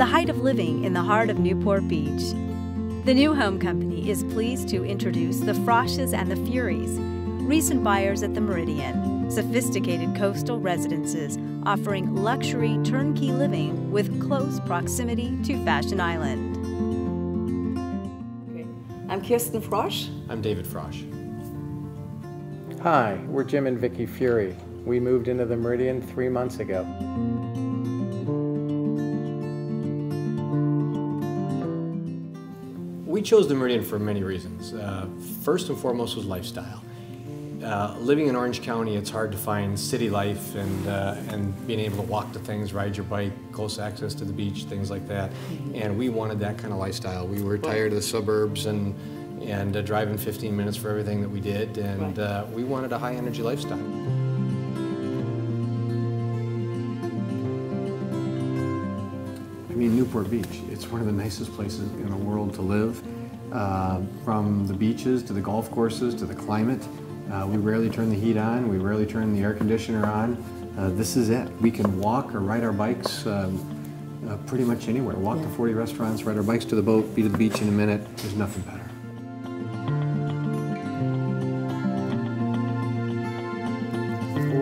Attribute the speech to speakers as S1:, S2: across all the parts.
S1: the height of living in the heart of Newport Beach. The New Home Company is pleased to introduce the Frosches and the Furies, recent buyers at the Meridian, sophisticated coastal residences offering luxury turnkey living with close proximity to Fashion Island.
S2: I'm Kirsten Frosch.
S3: I'm David Frosch.
S4: Hi, we're Jim and Vicki Fury. We moved into the Meridian three months ago.
S3: We chose the Meridian for many reasons. Uh, first and foremost was lifestyle. Uh, living in Orange County, it's hard to find city life and, uh, and being able to walk to things, ride your bike, close access to the beach, things like that. And we wanted that kind of lifestyle. We were tired of the suburbs and, and uh, driving 15 minutes for everything that we did, and uh, we wanted a high energy lifestyle.
S5: Newport Beach, it's one of the nicest places in the world to live. Uh, from the beaches to the golf courses to the climate. Uh, we rarely turn the heat on, we rarely turn the air conditioner on. Uh, this is it. We can walk or ride our bikes um, uh, pretty much anywhere. Walk
S2: Yeah.
S5: to 40 restaurants, ride our bikes to the boat, be to the beach in a minute. There's nothing better.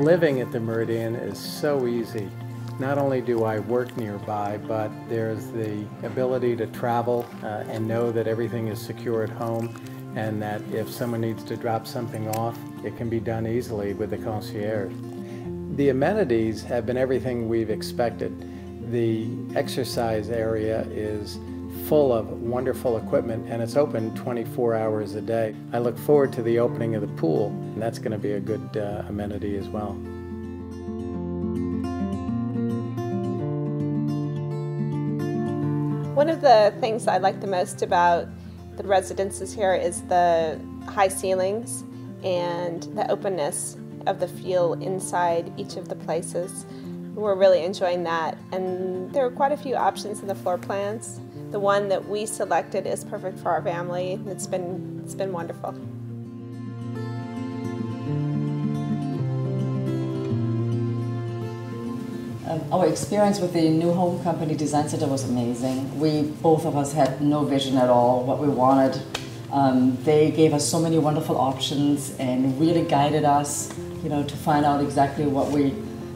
S4: Living at the Meridian is so easy. Not only do I work nearby, but there's the ability to travel uh, and know that everything is secure at home and that if someone needs to drop something off, it can be done easily with the concierge. The amenities have been everything we've expected. The exercise area is full of wonderful equipment and it's open 24 hours a day. I look forward to the opening of the pool, and that's going to be a good uh, amenity as well.
S6: One of the things I like the most about the residences here is the high ceilings and the openness of the feel inside each of the places. We're really enjoying that, and there are quite a few options in the floor plans. The one that we selected is perfect for our family. It's been it's been wonderful.
S2: Um, our experience with the new home company design center was amazing. We both of us had no vision at all what we wanted. Um, they gave us so many wonderful options and really guided us, you know, to find out exactly what we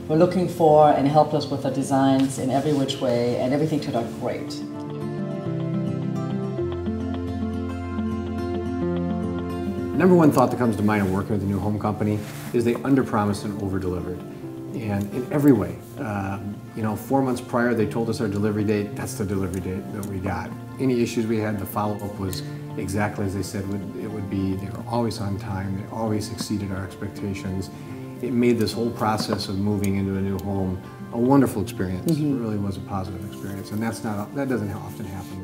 S2: were looking for and helped us with the designs in every which way, and everything turned out great.
S5: Number one thought that comes to mind in working with the new home company is they underpromised and over-delivered. And in every way, um, you know, four months prior they told us our delivery date, that's the delivery date that we got. Any issues we had, the follow-up was exactly as they said it would be. They were always on time, they always exceeded our expectations. It made this whole process of moving into a new home a wonderful experience. It really was a positive experience, and that's not, that doesn't often happen.